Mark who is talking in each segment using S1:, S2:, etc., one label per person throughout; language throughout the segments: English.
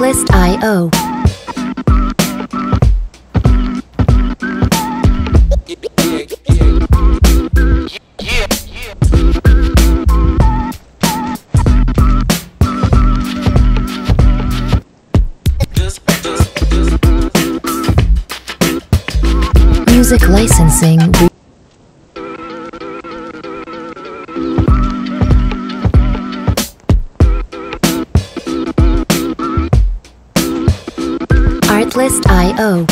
S1: Artlist.io. Music licensing. Artlist.io.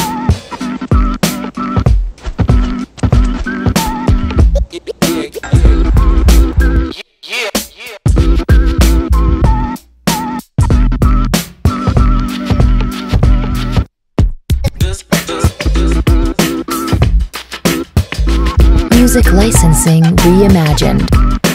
S1: Music licensing reimagined.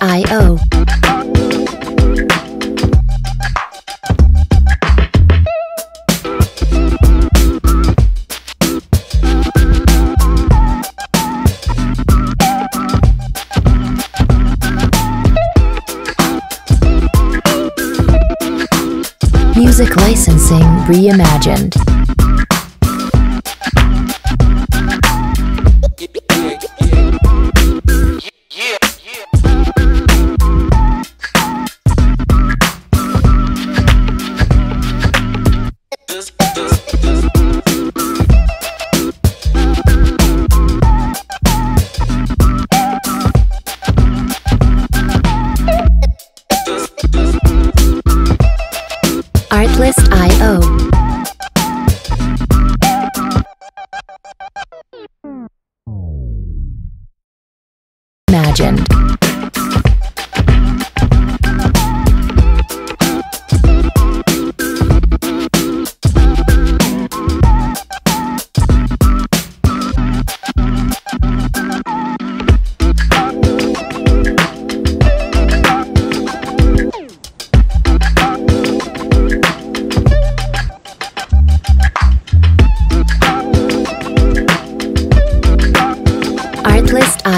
S1: Artlist.io. Music licensing reimagined. Imagined.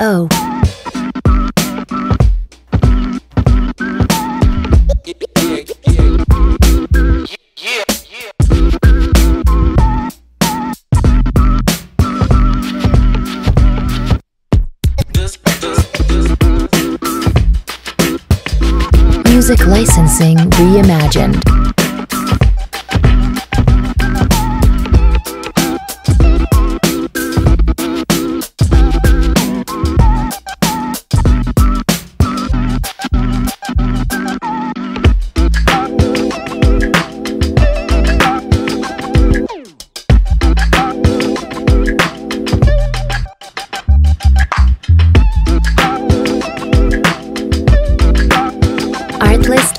S1: Artlist.io. Music licensing reimagined.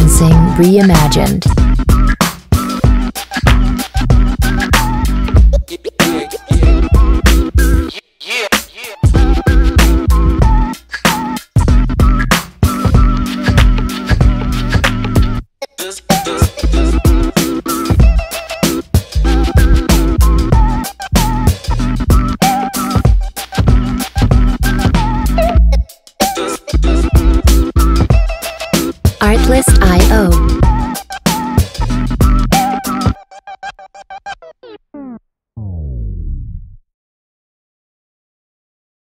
S1: Licensing reimagined.